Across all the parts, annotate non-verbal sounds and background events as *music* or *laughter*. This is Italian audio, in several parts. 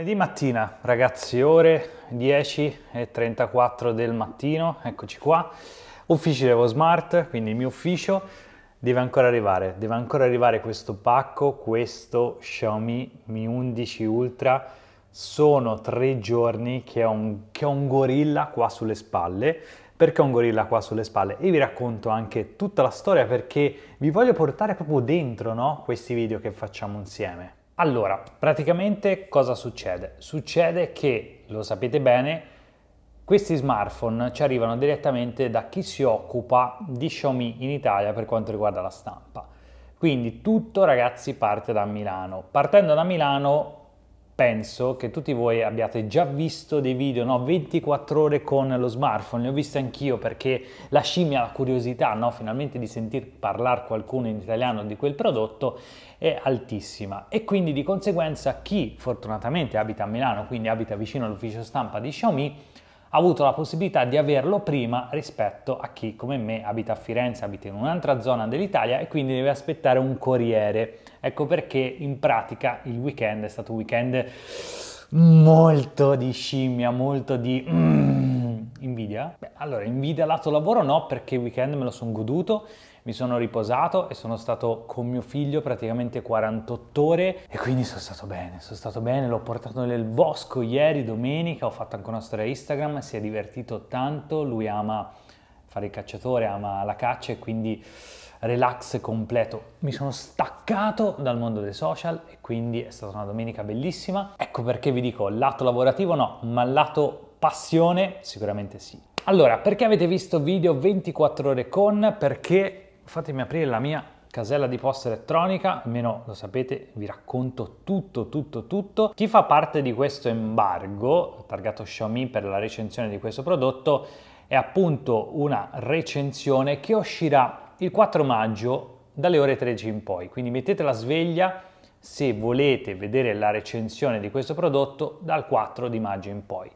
Lunedì mattina, ragazzi, ore 10 e 34 del mattino, eccoci qua. Ufficio Evo Smart, quindi il mio ufficio deve ancora arrivare, deve ancora arrivare questo pacco, questo Xiaomi Mi 11 Ultra. Sono tre giorni che ho un, che ho un gorilla qua sulle spalle. Perché ho un gorilla qua sulle spalle? E vi racconto anche tutta la storia perché vi voglio portare proprio dentro no? questi video che facciamo insieme. Allora, praticamente cosa succede? Succede che, lo sapete bene, questi smartphone ci arrivano direttamente da chi si occupa di Xiaomi in Italia per quanto riguarda la stampa. Quindi tutto ragazzi parte da Milano. Partendo da Milano penso che tutti voi abbiate già visto dei video, no? 24 ore con lo smartphone, li ho visti anch'io perché la scimmia, la curiosità, no? Finalmente di sentir parlare qualcuno in italiano di quel prodotto è altissima e quindi di conseguenza chi fortunatamente abita a Milano, quindi abita vicino all'ufficio stampa di Xiaomi, ha avuto la possibilità di averlo prima rispetto a chi come me abita a Firenze, abita in un'altra zona dell'Italia e quindi deve aspettare un corriere. Ecco perché in pratica il weekend è stato un weekend molto di scimmia, molto di mm, invidia. Beh, allora, invidia lato lavoro no, perché il weekend me lo sono goduto, mi sono riposato e sono stato con mio figlio praticamente 48 ore e quindi sono stato bene, sono stato bene, l'ho portato nel bosco ieri, domenica, ho fatto anche una storia Instagram, si è divertito tanto, lui ama fare il cacciatore, ama la caccia e quindi relax completo. Mi sono staccato dal mondo dei social e quindi è stata una domenica bellissima. Ecco perché vi dico, lato lavorativo no, ma lato passione sicuramente sì. Allora, perché avete visto video 24 ore con? Perché fatemi aprire la mia casella di posta elettronica, almeno lo sapete, vi racconto tutto, tutto, tutto. Chi fa parte di questo embargo, targato Xiaomi per la recensione di questo prodotto, è appunto una recensione che uscirà il 4 maggio dalle ore 13 in poi, quindi mettete la sveglia se volete vedere la recensione di questo prodotto dal 4 di maggio in poi.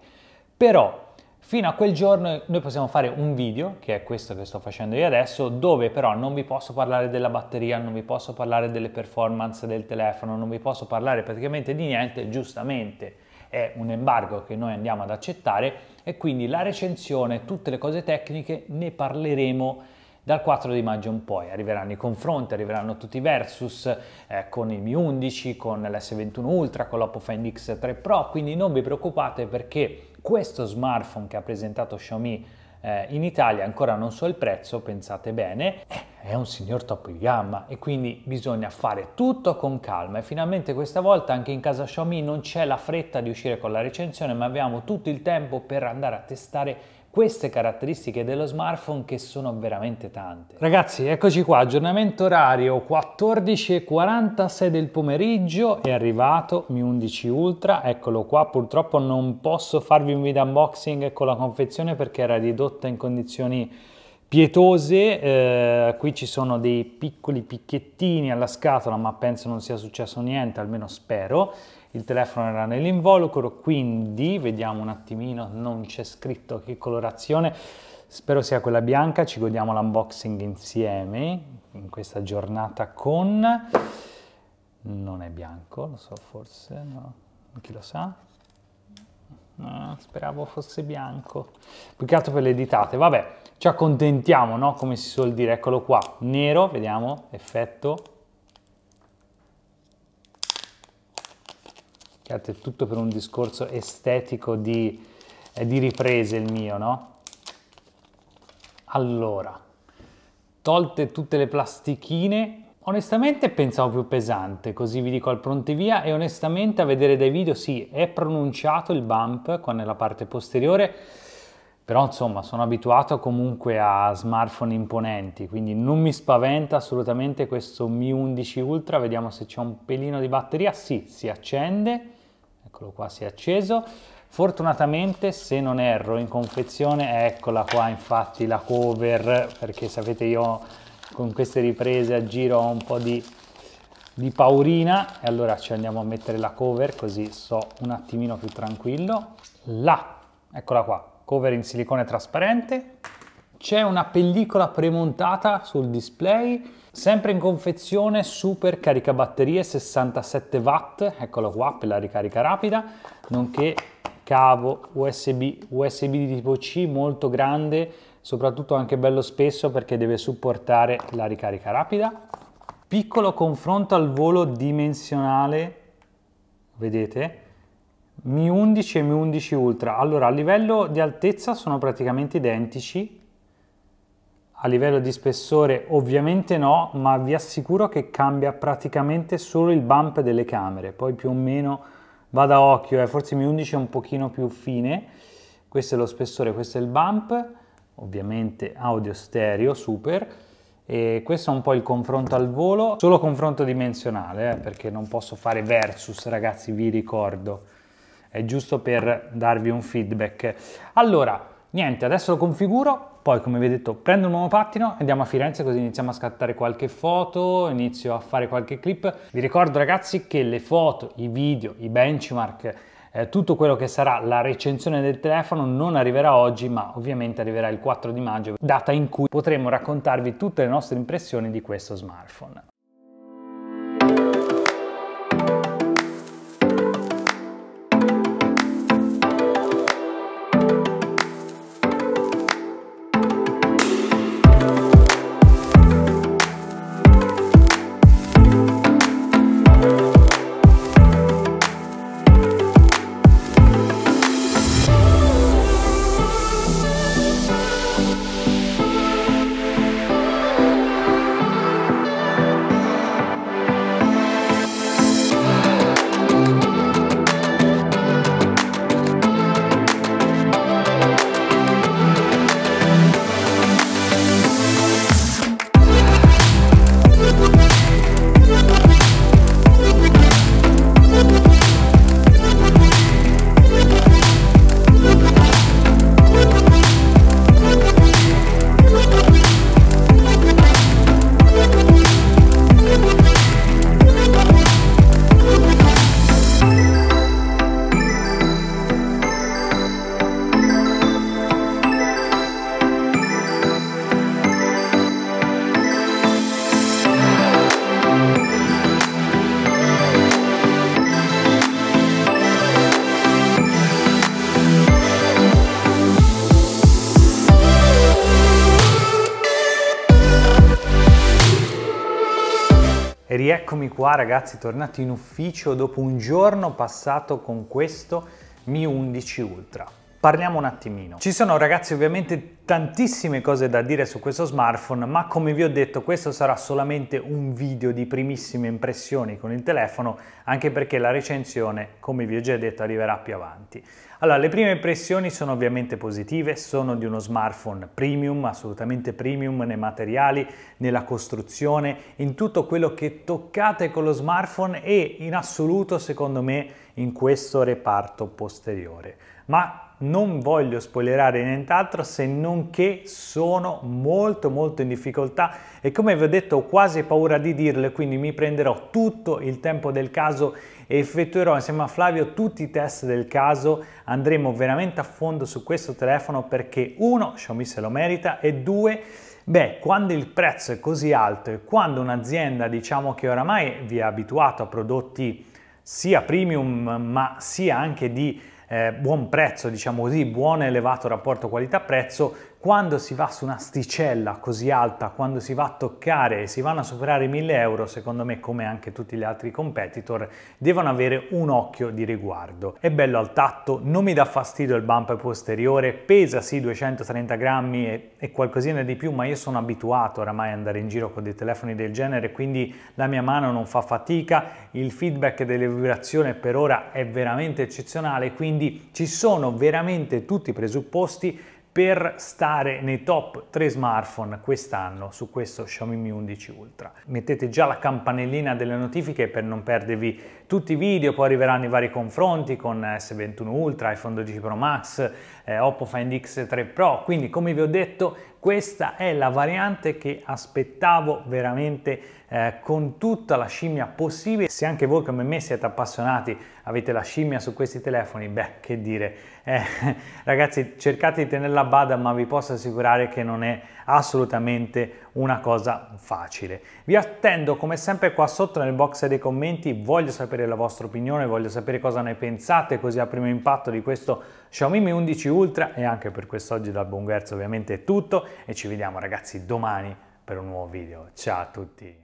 Però fino a quel giorno noi possiamo fare un video, che è questo che sto facendo io adesso, dove però non vi posso parlare della batteria, non vi posso parlare delle performance del telefono, non vi posso parlare praticamente di niente, giustamente è un embargo che noi andiamo ad accettare e quindi la recensione, tutte le cose tecniche ne parleremo dal 4 di maggio in poi. Arriveranno i confronti, arriveranno tutti i versus eh, con il Mi 11, con l'S21 Ultra, con l'Oppo Find X3 Pro, quindi non vi preoccupate perché questo smartphone che ha presentato Xiaomi eh, in Italia ancora non so il prezzo, pensate bene, eh, è un signor top di gamma e quindi bisogna fare tutto con calma. E finalmente questa volta anche in casa Xiaomi non c'è la fretta di uscire con la recensione ma abbiamo tutto il tempo per andare a testare queste caratteristiche dello smartphone che sono veramente tante. Ragazzi, eccoci qua, aggiornamento orario 14.46 del pomeriggio, è arrivato Mi 11 Ultra, eccolo qua, purtroppo non posso farvi un video unboxing con la confezione perché era ridotta in condizioni pietose, eh, qui ci sono dei piccoli picchettini alla scatola ma penso non sia successo niente, almeno spero, il telefono era nell'involucro, quindi vediamo un attimino, non c'è scritto che colorazione, spero sia quella bianca, ci godiamo l'unboxing insieme in questa giornata con... non è bianco, lo so forse, no, chi lo sa? No, speravo fosse bianco, più che altro per le ditate, vabbè, ci accontentiamo, no? Come si suol dire, eccolo qua, nero, vediamo, effetto, è tutto per un discorso estetico di, eh, di riprese il mio, no? Allora, tolte tutte le plastichine, onestamente pensavo più pesante, così vi dico al pronte via, e onestamente a vedere dai video sì, è pronunciato il bump qua nella parte posteriore, però insomma sono abituato comunque a smartphone imponenti, quindi non mi spaventa assolutamente questo Mi 11 Ultra, vediamo se c'è un pelino di batteria, sì, si accende, eccolo qua si è acceso. Fortunatamente se non erro in confezione eccola qua infatti la cover perché sapete io con queste riprese a giro ho un po' di, di paurina. E allora ci andiamo a mettere la cover così so un attimino più tranquillo. Là eccola qua cover in silicone trasparente. C'è una pellicola premontata sul display Sempre in confezione super caricabatterie 67 watt, eccolo qua per la ricarica rapida, nonché cavo USB, USB di tipo C molto grande, soprattutto anche bello spesso perché deve supportare la ricarica rapida. Piccolo confronto al volo dimensionale, vedete? Mi 11 e Mi 11 Ultra. Allora, a livello di altezza sono praticamente identici, a livello di spessore ovviamente no, ma vi assicuro che cambia praticamente solo il bump delle camere, poi più o meno va da occhio, eh, forse Mi 11 è un pochino più fine, questo è lo spessore, questo è il bump, ovviamente audio stereo, super, e questo è un po' il confronto al volo, solo confronto dimensionale, eh, perché non posso fare versus ragazzi, vi ricordo, è giusto per darvi un feedback. Allora, niente, adesso lo configuro, poi, come vi ho detto, prendo il monopattino e andiamo a Firenze così iniziamo a scattare qualche foto, inizio a fare qualche clip. Vi ricordo ragazzi che le foto, i video, i benchmark, eh, tutto quello che sarà la recensione del telefono non arriverà oggi, ma ovviamente arriverà il 4 di maggio, data in cui potremo raccontarvi tutte le nostre impressioni di questo smartphone. E rieccomi qua ragazzi, tornati in ufficio dopo un giorno passato con questo Mi 11 Ultra. Parliamo un attimino. Ci sono ragazzi ovviamente tantissime cose da dire su questo smartphone, ma come vi ho detto questo sarà solamente un video di primissime impressioni con il telefono, anche perché la recensione, come vi ho già detto, arriverà più avanti. Allora, le prime impressioni sono ovviamente positive, sono di uno smartphone premium, assolutamente premium nei materiali, nella costruzione, in tutto quello che toccate con lo smartphone e in assoluto, secondo me, in questo reparto posteriore. Ma non voglio spoilerare nient'altro se non che sono molto molto in difficoltà e come vi ho detto ho quasi paura di dirle quindi mi prenderò tutto il tempo del caso e effettuerò insieme a Flavio tutti i test del caso andremo veramente a fondo su questo telefono perché uno Xiaomi se lo merita e due Beh, quando il prezzo è così alto e quando un'azienda diciamo che oramai vi è abituato a prodotti sia premium ma sia anche di eh, buon prezzo, diciamo così, buon elevato rapporto qualità-prezzo, quando si va su una sticella così alta, quando si va a toccare e si vanno a superare i 1000 euro, secondo me come anche tutti gli altri competitor, devono avere un occhio di riguardo. È bello al tatto, non mi dà fastidio il bump posteriore, pesa sì 230 grammi e, e qualcosina di più, ma io sono abituato oramai ad andare in giro con dei telefoni del genere, quindi la mia mano non fa fatica, il feedback delle vibrazioni per ora è veramente eccezionale, quindi ci sono veramente tutti i presupposti per stare nei top 3 smartphone quest'anno su questo Xiaomi Mi 11 Ultra. Mettete già la campanellina delle notifiche per non perdervi tutti i video, poi arriveranno i vari confronti con S21 Ultra, iPhone 12 Pro Max, eh, Oppo Find X3 Pro, quindi come vi ho detto questa è la variante che aspettavo veramente eh, con tutta la scimmia possibile. Se anche voi come me siete appassionati, avete la scimmia su questi telefoni, beh, che dire, eh, *laughs* ragazzi cercate di tenerla a bada, ma vi posso assicurare che non è assolutamente una cosa facile. Vi attendo come sempre qua sotto nel box dei commenti, voglio sapere la vostra opinione, voglio sapere cosa ne pensate così a primo impatto di questo Xiaomi Mi 11 Ultra e anche per quest'oggi dal Buon ovviamente è tutto e ci vediamo ragazzi domani per un nuovo video. Ciao a tutti!